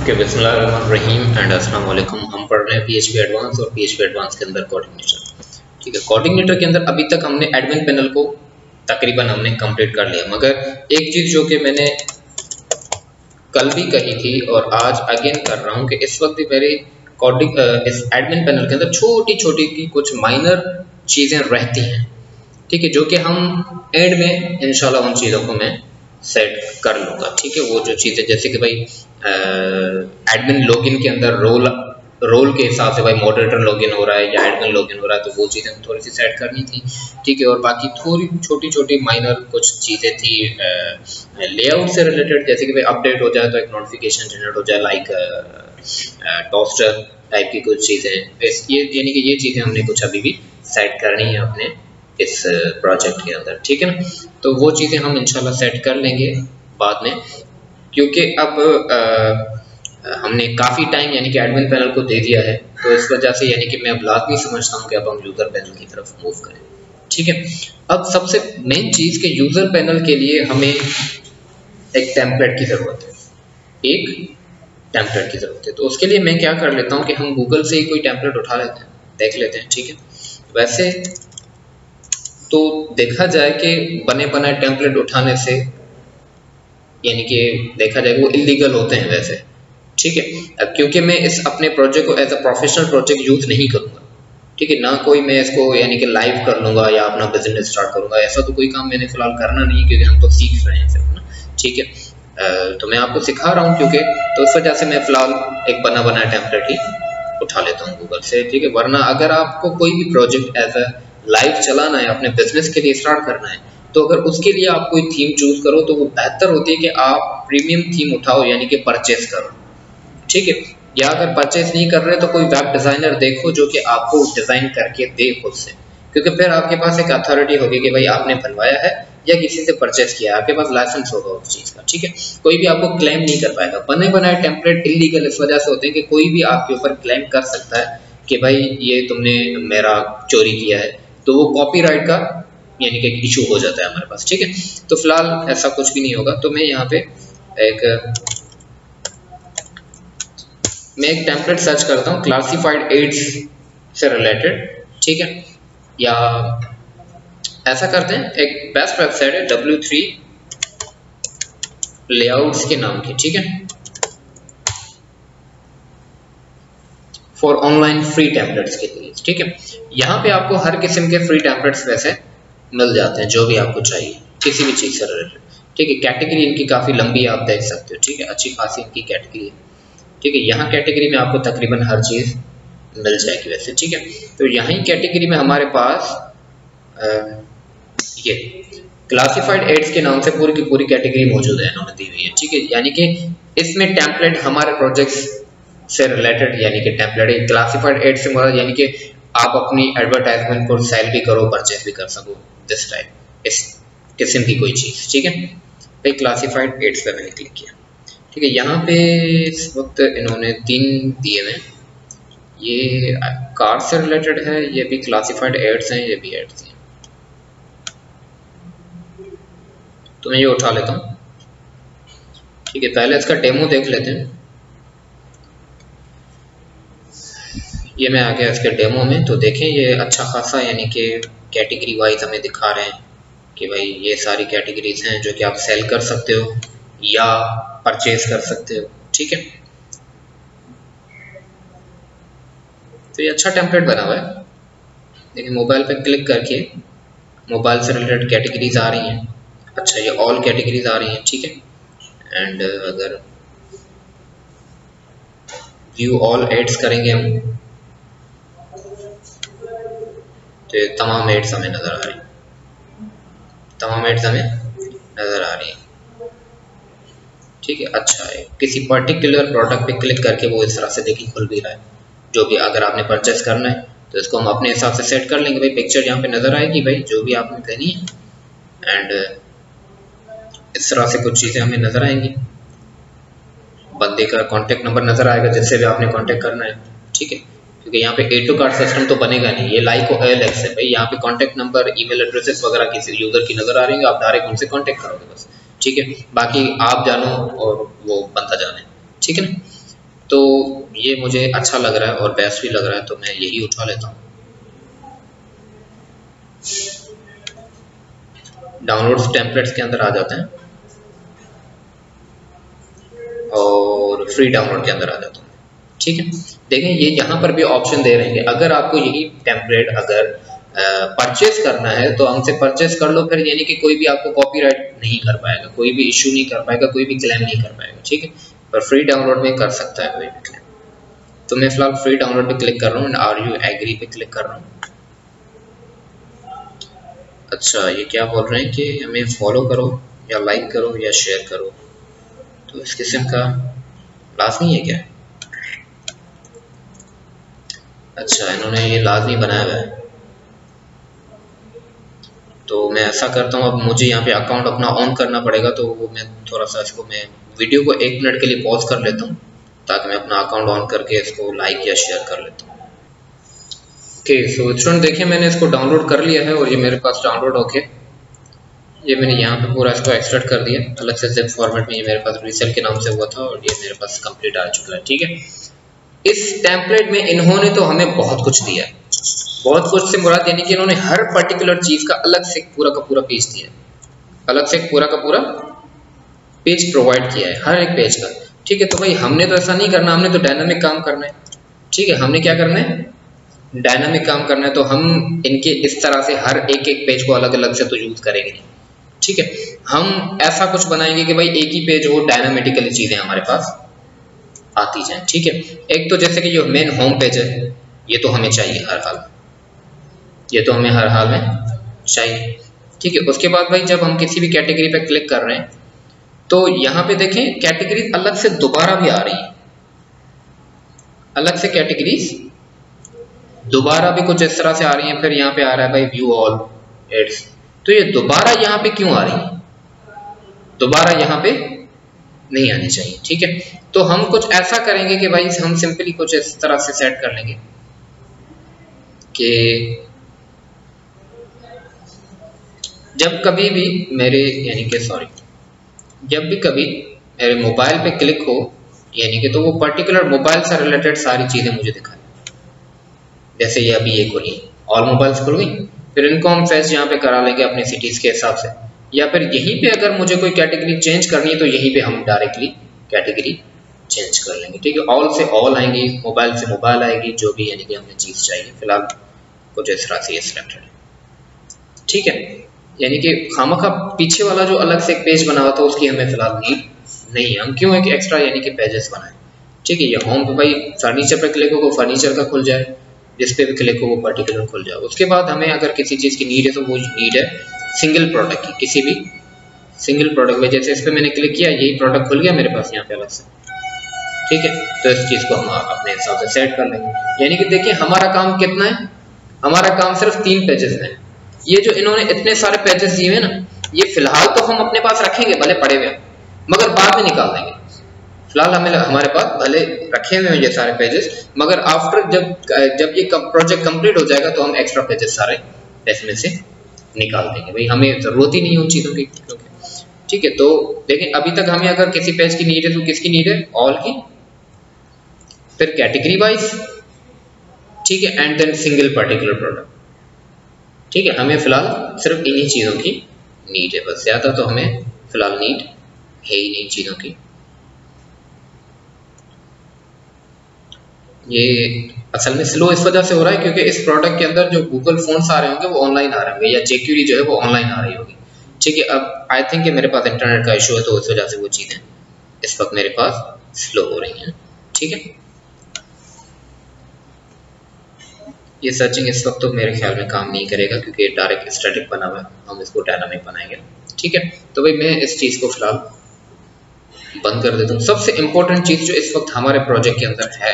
Okay Rahim and अस्सलाम वालेकुम हम पढ़ रहे हैं पीएचपी एडवांस और पीएचपी एडवांस के अंदर कोऑर्डिनेटर ठीक है कोऑर्डिनेटर के अंदर अभी तक हमने एडमिन पैनल को तकरीबन हमने कंप्लीट कर लिया। मगर एक चीज़ जो कि मैंने कल भी कही थी, और आज अगेन कर रहा हूँ कि इस वक्त मेरे इस एडमिन पैनल के अंदर छोटी छोटी की कुछ माइनर चीज़ें रहती हैं। ठीक है, जो कि हम एड में, इंशाल्लाह उन चीज़ों को मैं सेट कर लूँगा। ठीक है, वो जो चीज़ें, जैसे कि भाई एडमिन लॉगिन के अंदर रोल रोल के हिसाब से भाई मॉडरेटर लॉगिन हो रहा है या एडमिन लॉगिन हो रहा है तो वो चीज़ें थोड़ी सी सेट करनी थी। ठीक है, और बाकी थोड़ी छोटी छोटी माइनर कुछ चीज़ें थी लेआउट से रिलेटेड जैसे कि भाई अपडेट हो जाए तो एक नोटिफिकेशन जनरेट हो जाए लाइक टॉस्टर टाइप की कुछ चीज़ें। ये, यानी कि ये चीज़ें हमने कुछ अभी भी सेट करनी है अपने इस प्रोजेक्ट के अंदर। ठीक है ना? तो वो चीज़ें हम इंशाल्लाह सेट कर लेंगे बाद में। क्योंकि अब आ, हमने काफ़ी टाइम यानी कि एडमिन पैनल को दे दिया है तो इस वजह से यानी कि मैं अब लाजमी समझता हूँ कि अब हम यूज़र पैनल की तरफ़ मूव करें। ठीक है? अब सबसे मेन चीज़ के यूज़र पैनल के लिए हमें एक टेम्पलेट की ज़रूरत है। एक टेम्पलेट की ज़रूरत है। तो उसके लिए मैं क्या कर लेता हूँ कि हम गूगल से ही कोई टेम्पलेट उठा लेते हैं देख लेते हैं ठीक है? वैसे तो देखा जाए कि बने बनाए टेम्पलेट उठाने से यानी कि देखा जाए वो इलीगल होते हैं वैसे। ठीक है? अब क्योंकि मैं इस अपने प्रोजेक्ट को as a professional project use नहीं करूँगा। ठीक है? ना कोई मैं इसको यानी कि लाइव कर लूँगा या अपना बिज़नेस स्टार्ट करूँगा। ऐसा तो कोई काम मैंने फ़िलहाल करना नहीं क्योंकि हम तो सीख रहे हैं सिर्फ़, ना। ठीक है? तो मैं आपको सिखा रहा हूँ क्योंकि तो उस वजह से मैं फ़िलहाल एक बना बनाया टेम्पलेट ही उठा लेता हूँ गूगल से। ठीक है? वरना अगर आपको कोई भी प्रोजेक्ट एज अ लाइव चलाना है, अपने बिज़नेस के लिए स्टार्ट करना है तो अगर उसके लिए आप कोई थीम चूज़ करो तो वो बेहतर होती है कि आप प्रीमियम थीम उठाओ, यानी कि परचेज करो। ठीक है? या अगर परचेज नहीं कर रहे तो कोई वेब डिज़ाइनर देखो जो कि आपको डिज़ाइन करके दे खुद से। क्योंकि फिर आपके पास एक अथॉरिटी होगी कि भाई आपने बनवाया है या किसी से परचेस किया आपके पास लाइसेंस होगा उस चीज़ का, ठीक है? कोई भी आपको क्लेम नहीं कर पाएगा। बने बनाए टेम्पलेट इलीगल इस वजह से होते हैं कि कोई भी आपके ऊपर क्लेम कर सकता है कि भाई ये तुमने मेरा चोरी किया है। तो वो कॉपीराइट का यानी कि एक इशू हो जाता है हमारे पास, ठीक है? तो फ़िलहाल ऐसा कुछ भी नहीं होगा। तो मैं यहाँ पे एक, मैं एक टेम्पलेट सर्च करता हूँ क्लासिफाइड एड्स से रिलेटेड ठीक है? या ऐसा करते हैं, एक बेस्ट वेबसाइट है डब्ल्यू थ्री लेआउट्स के नाम की, ठीक है? फॉर ऑनलाइन फ्री टेम्पलेट्स के लिए, ठीक है? यहाँ पे आपको हर किस्म के फ्री टेम्पलेट्स वैसे मिल जाते हैं जो भी आपको चाहिए किसी भी चीज़ से रिलेटेड ठीक है कैटेगरी इनकी काफ़ी लंबी आप देख सकते हो ठीक है अच्छी खासी इनकी कैटेगरी है। ठीक है यहाँ कैटेगरी में आपको तकरीबन हर चीज़ मिल जाएगी वैसे ठीक है? तो यहाँ कैटेगरी में हमारे पास आ, ये क्लासिफाइड एड्स के नाम से पूरी की पूरी कैटेगरी मौजूद है इन्होंने दी हुई है ठीक है? यानी कि इसमें टेम्पलेट हमारे प्रोजेक्ट्स से रिलेटेड यानी कि टेम्पलेट क्लासिफाइड एड्स से मुराद यानी कि आप अपनी एडवर्टाइजमेंट को सेल भी करो परचेज भी कर सको दिस टाइप इस किस्म की कोई चीज़, ठीक है? भाई क्लासीफाइड एड्स पे मैंने क्लिक किया। ठीक है, यहाँ पे इस वक्त इन्होंने तीन दिए हुए ये कार से रिलेटेड है, ये भी क्लासीफाइड एड्स हैं, ये भी एड्स हैं। तो मैं ये उठा लेता हूँ। ठीक है, पहले इसका डेमो देख लेते हैं। ये मैं आ गया इसके डेमो में तो देखें ये अच्छा खासा यानी कि कैटेगरी वाइज हमें दिखा रहे हैं कि भाई ये सारी कैटेगरीज हैं जो कि आप सेल कर सकते हो या परचेज कर सकते हो, ठीक है? तो ये अच्छा टेम्पलेट बना हुआ है। देखिए मोबाइल पे क्लिक करके मोबाइल से रिलेटेड कैटेगरीज आ रही हैं। अच्छा ये ऑल कैटेगरीज आ रही हैं, ठीक है? एंड अगर व्यू ऑल एड्स करेंगे हम तो ये तमाम एड्स हमें नज़र आ रही तमाम एड्स हमें नज़र आ रही ठीक है अच्छा है। किसी पर्टिकुलर प्रोडक्ट पे क्लिक करके वो इस तरह से देखिए खुल भी रहा है। जो भी अगर आपने परचेस करना है तो इसको हम अपने हिसाब से सेट कर लेंगे। भाई पिक्चर यहाँ पे नज़र आएगी, भाई, जो भी आपने कहनी है। एंड इस तरह से कुछ चीज़ें हमें नज़र आएँगी। बंदे का कॉन्टेक्ट नंबर नज़र आएगा, जिससे भी आपने कॉन्टेक्ट करना है। ठीक है? क्योंकि यहाँ पे ए टू कार्ड सिस्टम तो बनेगा नहीं। ये लाइक एल एक्स है भाई। यहाँ पे कॉन्टैक्ट नंबर ईमेल एड्रेसेस वगैरह किसी यूज़र की नज़र आ रही है आप डायरेक्ट उनसे कॉन्टैक्ट करोगे बस। ठीक है? बाकी आप जानो और वो बनता जाने। ठीक है ना? तो ये मुझे अच्छा लग रहा है और बेस्ट भी लग रहा है तो मैं यही उठा लेता हूँ। डाउनलोड टेम्पलेट्स के अंदर आ जाते हैं। और फ्री डाउनलोड के अंदर आ जाता हूँ। ठीक है? देखें, ये यहाँ पर भी ऑप्शन दे रहे हैं अगर आपको यही टेम्पलेट अगर परचेस करना है तो हमसे परचेज कर लो, फिर यानी कि कोई भी आपको कॉपीराइट नहीं कर पाएगा, कोई भी इशू नहीं कर पाएगा, कोई भी क्लेम नहीं कर पाएगा, ठीक है? पर फ्री डाउनलोड में कर सकता है कोई भी क्लेम तो मैं फ़िलहाल फ्री डाउनलोड पे क्लिक कर रहा हूँ आर यू एग्री पे क्लिक कर रहा हूँ। अच्छा ये क्या बोल रहे हैं कि हमें फॉलो करो, या लाइक करो, या शेयर करो। तो इस किस्म का लाजमी है क्या? अच्छा इन्होंने ये लाजमी बनाया हुआ है। तो मैं ऐसा करता हूँ, अब मुझे यहाँ पे अकाउंट अपना ऑन करना पड़ेगा तो वो मैं थोड़ा सा इसको मैं वीडियो को एक मिनट के लिए पॉज कर लेता हूँ, ताकि मैं अपना अकाउंट ऑन करके इसको लाइक या शेयर कर लेता हूँ। ओके सो स्टूडेंट देखिए, मैंने इसको डाउनलोड कर लिया है, और ये मेरे पास डाउनलोड होके ये मैंने यहाँ पे पूरा इसको एक्सट्रैक्ट कर दिया। अलग से जिप फॉर्मेट में ये मेरे पास रीसेल के नाम से हुआ था, और ये मेरे पास कंप्लीट आ चुका है, ठीक है? इस टेम्पलेट में इन्होंने तो हमें बहुत कुछ दिया। है बहुत कुछ से मुराद यानी कि इन्होंने हर पर्टिकुलर चीज़ का अलग से पूरा का पूरा पेज दिया। अलग से पूरा का पूरा पेज प्रोवाइड किया है, हर एक पेज का। ठीक है तो भाई हमने तो ऐसा नहीं करना, हमने तो डायनामिक काम करना है। ठीक है, हमने क्या करना है? डायनामिक काम करना है तो हम इनके इस तरह से हर एक एक पेज को अलग अलग से तो यूज़ करेंगे ठीक है, हम ऐसा कुछ बनाएँगे कि भाई एक ही पेज हो डायनामेटिकली चीज़ें हमारे पास। आती जाए, ठीक है? एक तो जैसे कि जो मेन होम पेज है, ये तो हमें चाहिए हर हाल। ये तो हमें हर हाल में चाहिए, ठीक है? उसके बाद भाई जब हम किसी भी कैटेगरी पे क्लिक कर रहे हैं तो यहाँ पे देखें कैटेगरी अलग से दोबारा भी आ रही है। अलग से कैटेगरीज दोबारा भी कुछ इस तरह से आ रही हैं, फिर यहाँ पे आ रहा है भाई व्यू ऑल एड्स तो ये दोबारा यहाँ पे क्यों आ रही है? दोबारा यहाँ पे नहीं आनी चाहिए, ठीक है? तो हम कुछ ऐसा करेंगे कि भाई, हम सिंपली कुछ इस तरह से सेट कर लेंगे कि जब कभी भी मेरे, यानी कि सॉरी जब भी कभी मेरे मोबाइल पे क्लिक हो, यानी कि तो वो पर्टिकुलर मोबाइल से रिलेटेड सारी चीज़ें मुझे दिखाए जैसे ये अभी ये खुली ऑल मोबाइल्स खुल गई, फिर इनको हम फेस यहाँ पे करा लेंगे अपने सिटीज़ के हिसाब से। या फिर यहीं पे अगर मुझे कोई कैटेगरी चेंज करनी है तो यहीं पे हम डायरेक्टली कैटेगरी चेंज कर लेंगे। ठीक है ऑल से ऑल आएँगी मोबाइल से मोबाइल आएगी, जो भी यानी कि हमें चीज़ चाहिए। फ़िलहाल कुछ इस तरह से ये सिलेक्टेड है। ठीक है, यानी कि खामा खा पीछे वाला जो अलग से एक पेज बना हुआ था, उसकी हमें फ़िलहाल नीड नहीं है। हम क्यों एक एक्स्ट्रा यानी कि पेजेस बनाए? ठीक है, ये होम पे भाई फर्नीचर पे क्लिक हो फर्नीचर का खुल जाए जिस पे भी क्लिक हो वो पर्टिकुलर खुल जाए। उसके बाद हमें अगर किसी चीज़ की नीड है तो वो नीड है। सिंगल प्रोडक्ट की, किसी भी सिंगल प्रोडक्ट में, जैसे इस पर मैंने क्लिक किया, यही प्रोडक्ट खुल गया मेरे पास यहाँ पे अलग से। ठीक है? तो इस चीज़ को हम अपने हिसाब से सेट कर लेंगे। यानी कि देखिए, हमारा काम कितना है? हमारा काम सिर्फ़ तीन पेजेस में ये जो इन्होंने इतने सारे पेजेस दिए हैं ना, ये फ़िलहाल तो हम अपने पास रखेंगे, भले पड़े हुए मगर बाद में निकाल देंगे। फ़िलहाल हमें हमारे पास भले रखे हुए हैं ये सारे पेजेस मगर आफ्टर जब जब ये प्रोजेक्ट कंप्लीट हो जाएगा तो हम एक्स्ट्रा पेजेस सारे इसमें से निकाल देंगे। भाई, हमें ज़रूरत ही नहीं उन चीज़ों की ठीक है तो देखें अभी तक हमें अगर किसी पेज की नीड है तो किसकी नीड है? ऑल की। फिर कैटेगरी वाइज ठीक है and then single particular product ठीक है, हमें फ़िलहाल सिर्फ़ इन्हीं चीज़ों की नीड है। बस ज़्यादा तो हमें फ़िलहाल नीड है ही नहीं चीज़ों की। ये असल में स्लो इस वजह से हो रहा है क्योंकि इस प्रोडक्ट के अंदर जो गूगल फोन्स आ रहे होंगे वो ऑनलाइन आ रहे होंगे या जेक्यूरी जो है वो ऑनलाइन आ रही होगी। ठीक है, अब आई थिंक मेरे पास इंटरनेट का इशू है तो इस वजह से वो चीज़ें इस वक्त मेरे पास स्लो हो रही हैं। ठीक है? ये सर्चिंग इस वक्त तो मेरे ख्याल में काम नहीं करेगा क्योंकि डायरेक्ट स्टैटिक बना हुआ है, हम इसको डायनामिक बनाएँगे। ठीक है तो भाई मैं इस चीज़ को फ़िलहाल बंद कर देता हूँ। सबसे इंपॉर्टेंट चीज़ जो इस वक्त हमारे प्रोजेक्ट के अंदर है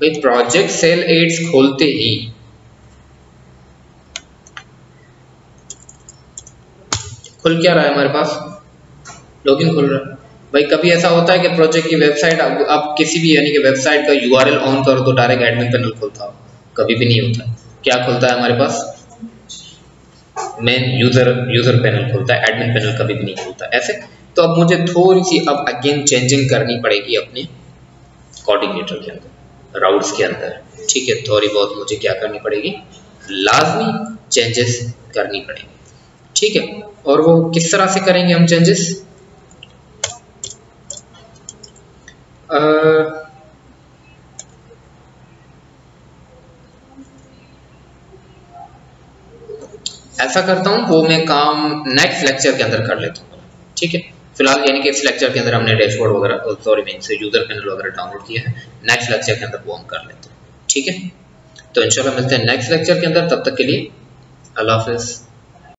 भाई प्रोजेक्ट सेल एड्स खोलते ही। खुल क्या रहा है हमारे पास? लॉगिन खुल रहा है। भाई, कभी ऐसा होता है कि प्रोजेक्ट की वेबसाइट आप किसी भी यानी कि वेबसाइट का यूआरएल ऑन करो तो डायरेक्ट एडमिन पैनल खुलता हो। कभी भी नहीं होता। क्या खुलता है हमारे पास? मेन यूज़र यूज़र पैनल खुलता है एडमिन पैनल कभी भी नहीं खुलता। ऐसे? तो अब मुझे थोड़ी सी अब अगेन चेंजिंग करनी पड़ेगी अपने कोऑर्डिनेटर के अंदर। राउट्स के अंदर। ठीक है, थोड़ी बहुत मुझे क्या करनी पड़ेगी? लाजमी चेंजेस करनी पड़ेगी। ठीक है, और वो किस तरह से करेंगे हम चेंजेस ऐसा करता हूँ, वो मैं काम नेक्स्ट लेक्चर के अंदर कर लेता हूँ। ठीक है फ़िलहाल यानी कि इस लेक्चर के अंदर हमने डैशबोर्ड वगैरह सॉरी मीन से यूज़र पैनल वगैरह डाउनलोड किया है। नेक्स्ट लेक्चर के अंदर वो हम कर लेते हैं। ठीक है? तो इंशाल्लाह मिलते हैं नेक्स्ट लेक्चर के अंदर। तब तक के लिए अल्लाह हाफिज़।